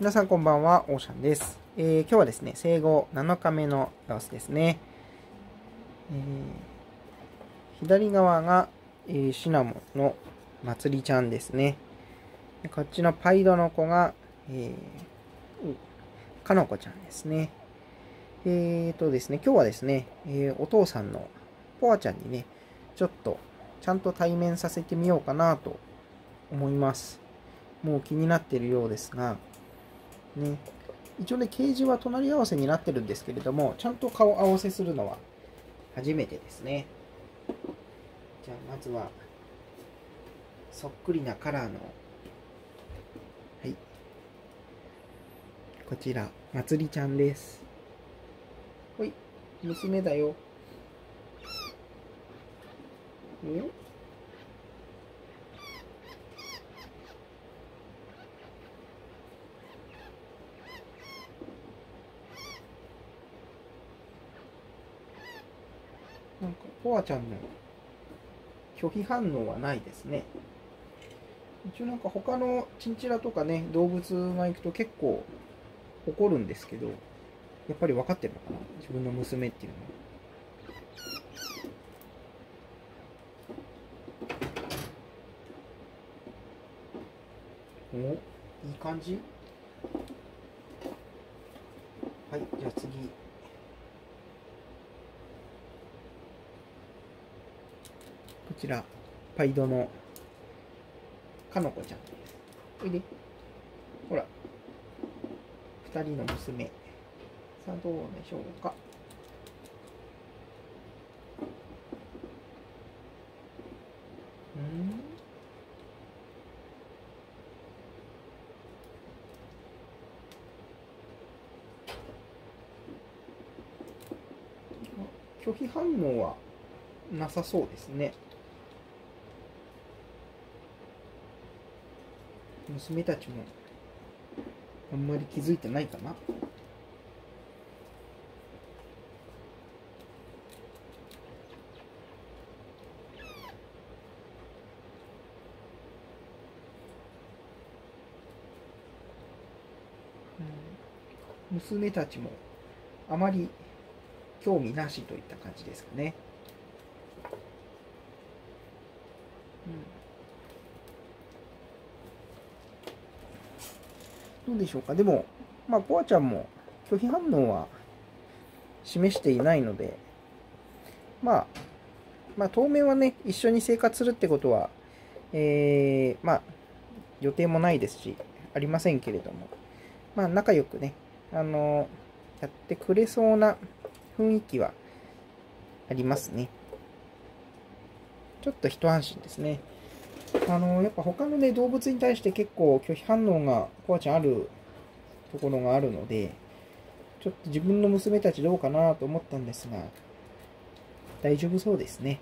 皆さんこんばんは、オーシャンです。えー今日はですね、生後7日目の様子ですね。えー左側が、えーシナモンのまつりちゃんですね。でこっちのパイドの子が、えーかのこちゃんですね。えーとですね、今日はですね、えお父さんのポアちゃんにね、ちょっとちゃんと対面させてみようかなと思います。もう気になってるようですが、ね、一応ね、ケージは隣り合わせになってるんですけれども、ちゃんと顔合わせするのは初めてですね。じゃあ、まずは、そっくりなカラーの、はい。こちら、まつりちゃんです。ほい、娘だよ。んなんか、ポアちゃんの拒否反応はないですね。一応なんか他のチンチラとかね、動物が行くと結構怒るんですけど、やっぱり分かってるのかな？自分の娘っていうのは。おいい感じ？はい、じゃあ次。ちら、パイドのかのこちゃんです。おいで。ほら。二人の娘。さあ、どうでしょうか。うん拒否反応はなさそうですね。娘たちもあんまり気づいてないかな。娘たちもあまり興味なしといった感じですかね。うん、どうでしょうか。でも、まあ、ポアちゃんも拒否反応は示していないので、まあ、まあ、当面はね、一緒に生活するってことは、えー、まあ、予定もないですし、ありませんけれども、まあ、仲良くね、あのやってくれそうな雰囲気はありますね。ちょっと一安心ですね。あの、やっぱ他のね、動物に対して結構拒否反応が、コアちゃんあるところがあるので、ちょっと自分の娘たちどうかなと思ったんですが、大丈夫そうですね。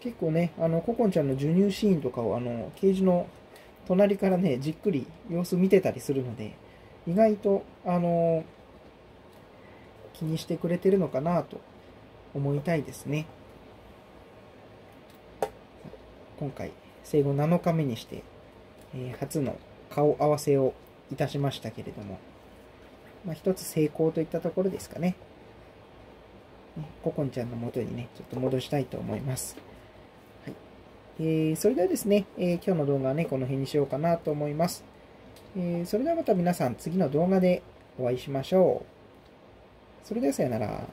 結構ね、あの、ココンちゃんの授乳シーンとかを、あの、ケージの隣からね、じっくり様子見てたりするので、意外と、あの、気にしてくれてるのかなと思いたいですね。今回、生後7日目にして、えー初の顔合わせをいたしましたけれども、まあ、一つ成功といったところですかね。ココンちゃんの元にね、ちょっと戻したいと思います。はい。えーそれではですね、えー今日の動画はね、この辺にしようかなと思います。えーそれではまた皆さん、次の動画でお会いしましょう。それではさよなら。